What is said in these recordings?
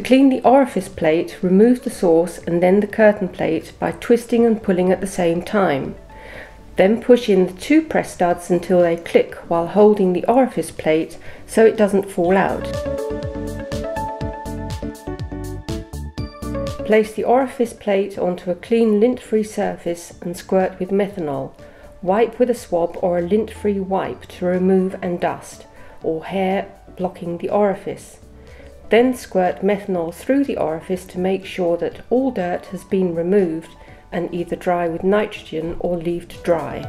clean the orifice plate, remove the source and then the curtain plate by twisting and pulling at the same time. Then push in the two press studs until they click while holding the orifice plate so it doesn't fall out. Place the orifice plate onto a clean lint-free surface and squirt with methanol. Wipe with a swab or a lint-free wipe to remove and dust, or hair blocking the orifice. Then squirt methanol through the orifice to make sure that all dirt has been removed and either dry with nitrogen or leave to dry.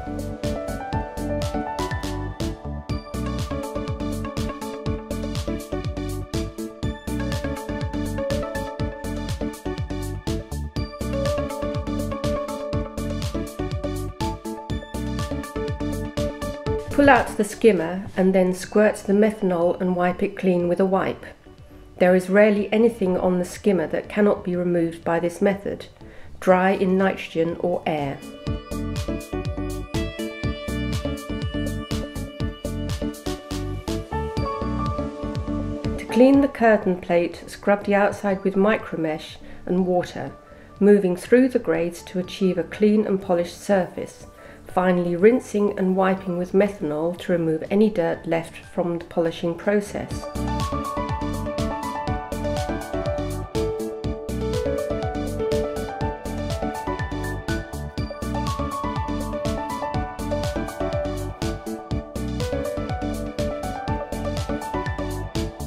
Pull out the skimmer and then squirt the methanol and wipe it clean with a wipe. There is rarely anything on the skimmer that cannot be removed by this method dry in nitrogen or air. To clean the curtain plate, scrub the outside with micromesh and water, moving through the grades to achieve a clean and polished surface, finally rinsing and wiping with methanol to remove any dirt left from the polishing process.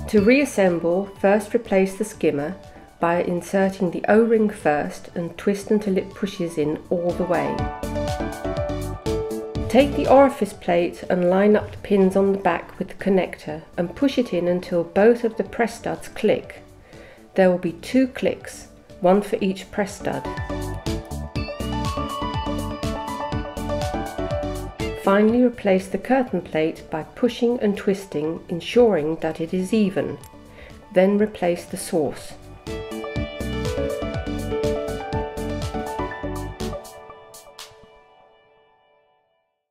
To reassemble, first replace the skimmer by inserting the O-ring first and twist until it pushes in all the way. Take the orifice plate and line up the pins on the back with the connector and push it in until both of the press studs click. There will be two clicks, one for each press stud. Finally replace the curtain plate by pushing and twisting, ensuring that it is even. Then replace the source.